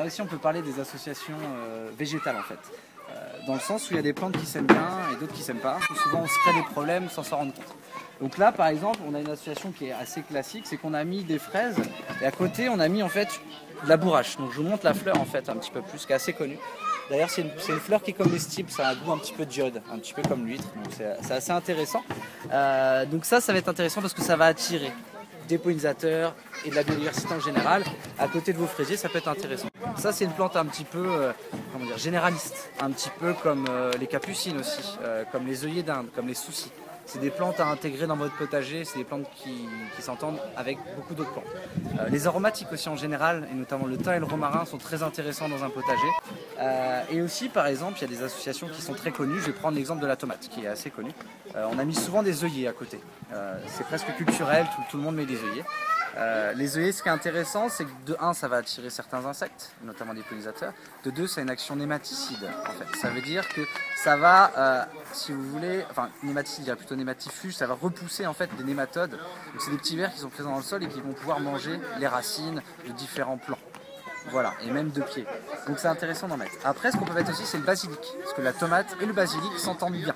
fois-ci, on peut parler des associations euh, végétales en fait. Euh, dans le sens où il y a des plantes qui s'aiment bien et d'autres qui s'aiment pas. Souvent, on se crée des problèmes sans s'en rendre compte. Donc là, par exemple, on a une association qui est assez classique, c'est qu'on a mis des fraises et à côté, on a mis en fait de la bourrache. Donc je vous montre la fleur en fait un petit peu plus, qui est assez connue. D'ailleurs, c'est une, fleur qui est comestible, ça a un goût un petit peu d'iode, un petit peu comme l'huître, donc c'est assez intéressant. Euh, donc ça, ça va être intéressant parce que ça va attirer des pollinisateurs et de la biodiversité en général. À côté de vos fraisiers, ça peut être intéressant. Ça, c'est une plante un petit peu, euh, dire, généraliste, un petit peu comme euh, les capucines aussi, euh, comme les œillets d'Inde, comme les soucis. C'est des plantes à intégrer dans votre potager, c'est des plantes qui, qui s'entendent avec beaucoup d'autres plantes. Euh, les aromatiques aussi en général, et notamment le thym et le romarin, sont très intéressants dans un potager. Euh, et aussi, par exemple, il y a des associations qui sont très connues. Je vais prendre l'exemple de la tomate, qui est assez connue. Euh, on a mis souvent des œillets à côté. C'est presque culturel, tout, tout le monde met des œillets. Euh, les œillets, ce qui est intéressant, c'est que de 1, ça va attirer certains insectes, notamment des pollinisateurs. De 2, ça a une action nématicide, en fait. Ça veut dire que ça va, euh, si vous voulez, enfin, nématicide, je dirais plutôt nématifuge, ça va repousser, en fait, des nématodes. Donc, c'est des petits vers qui sont présents dans le sol et qui vont pouvoir manger les racines de différents plants. Voilà, et même de pieds. Donc c'est intéressant d'en mettre. Après, ce qu'on peut mettre aussi, c'est le basilic. Parce que la tomate et le basilic s'entendent bien.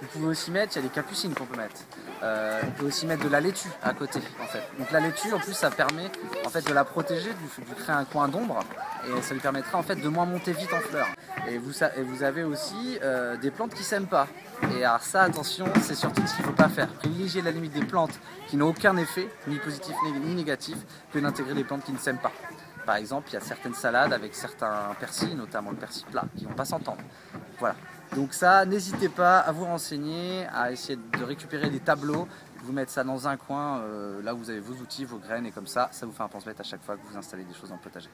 Vous pouvez aussi mettre, il y a des capucines qu'on peut mettre. Euh, on peut aussi mettre de la laitue à côté, en fait. Donc la laitue, en plus, ça permet en fait de la protéger, de créer un coin d'ombre, et ça lui permettra en fait de moins monter vite en fleurs. Et vous, avez aussi euh, des plantes qui s'aiment pas. Et alors ça, attention, c'est surtout ce qu'il ne faut pas faire. Privilégier la limite des plantes qui n'ont aucun effet, ni positif ni négatif, que d'intégrer des plantes qui ne s'aiment pas. Par exemple, il y a certaines salades avec certains persils, notamment le persil plat, qui vont pas s'entendre. Voilà. Donc ça, n'hésitez pas à vous renseigner, à essayer de récupérer des tableaux, vous mettre ça dans un coin, euh, là où vous avez vos outils, vos graines, et comme ça, ça vous fait un pense-bête à chaque fois que vous installez des choses dans le potager.